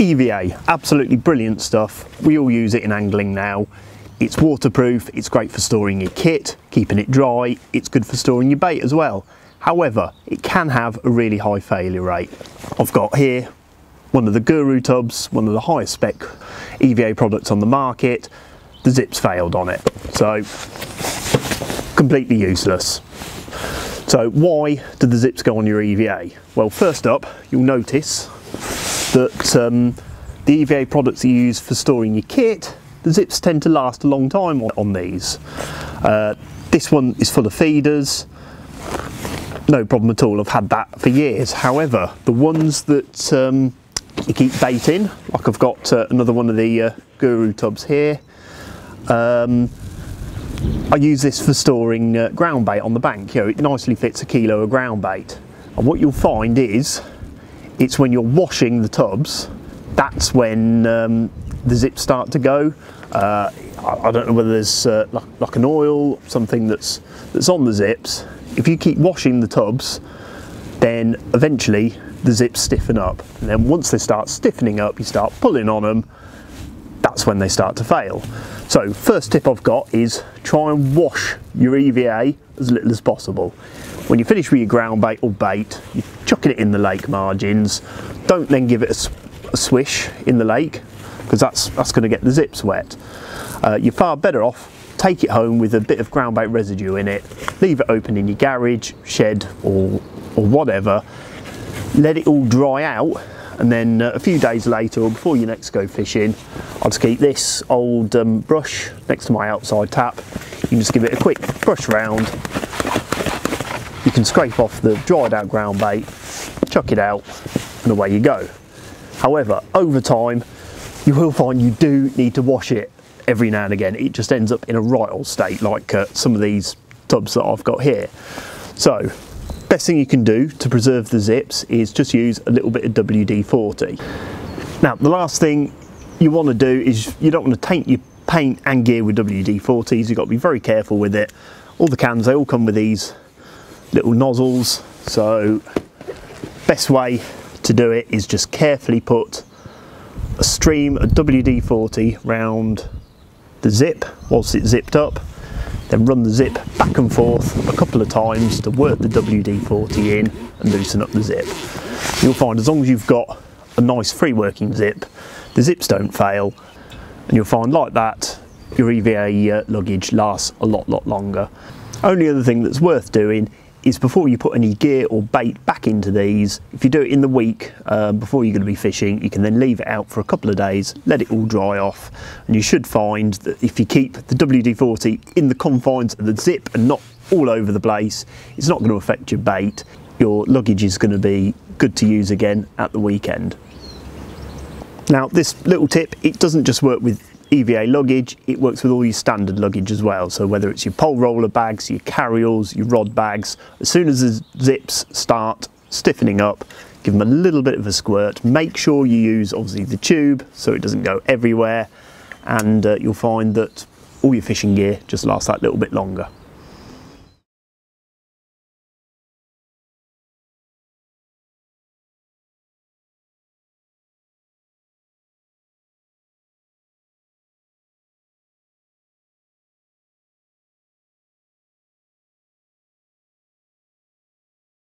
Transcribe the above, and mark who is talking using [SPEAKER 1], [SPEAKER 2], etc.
[SPEAKER 1] EVA, absolutely brilliant stuff. We all use it in angling now. It's waterproof, it's great for storing your kit, keeping it dry, it's good for storing your bait as well. However, it can have a really high failure rate. I've got here one of the Guru tubs, one of the highest spec EVA products on the market. The zips failed on it, so completely useless. So why do the zips go on your EVA? Well, first up, you'll notice that um, the EVA products you use for storing your kit, the zips tend to last a long time on, these. Uh, this one is full of feeders, no problem at all, I've had that for years. However, the ones that um, you keep baiting, like I've got uh, another one of the uh, Guru tubs here, um, I use this for storing uh, ground bait on the bank. You know, it nicely fits a kilo of ground bait. And what you'll find is, it's when you're washing the tubs, that's when um, the zips start to go. Uh, I, don't know whether there's uh, like, like, an oil, something that's that's on the zips. If you keep washing the tubs, then eventually the zips stiffen up. And then once they start stiffening up, you start pulling on them, that's when they start to fail. So first tip I've got is try and wash your EVA as little as possible. When you finish with your ground bait or bait, you're chucking it in the lake margins. Don't then give it a, a swish in the lake because that's, that's going to get the zips wet. Uh, you're far better off take it home with a bit of ground bait residue in it, leave it open in your garage, shed or, or whatever, let it all dry out and then uh, a few days later or before you next go fishing I'll just keep this old um, brush next to my outside tap you can just give it a quick brush round you can scrape off the dried out ground bait chuck it out and away you go however over time you will find you do need to wash it every now and again it just ends up in a right old state like uh, some of these tubs that I've got here so Best thing you can do to preserve the zips is just use a little bit of WD-40. Now the last thing you want to do is you don't want to taint your paint and gear with WD-40s, you've got to be very careful with it. All the cans, they all come with these little nozzles, so best way to do it is just carefully put a stream of WD-40 round the zip whilst it's zipped up then run the zip back and forth a couple of times to work the WD-40 in and loosen up the zip. You'll find as long as you've got a nice free working zip, the zips don't fail and you'll find like that your EVA uh, luggage lasts a lot lot longer. Only other thing that's worth doing is before you put any gear or bait back into these, if you do it in the week um, before you're going to be fishing, you can then leave it out for a couple of days, let it all dry off, and you should find that if you keep the WD-40 in the confines of the zip and not all over the place, it's not going to affect your bait. Your luggage is going to be good to use again at the weekend. Now this little tip, it doesn't just work with EVA luggage, it works with all your standard luggage as well. So whether it's your pole roller bags, your carryalls, your rod bags, as soon as the zips start stiffening up, give them a little bit of a squirt. Make sure you use obviously the tube so it doesn't go everywhere and uh, you'll find that all your fishing gear just lasts that little bit longer.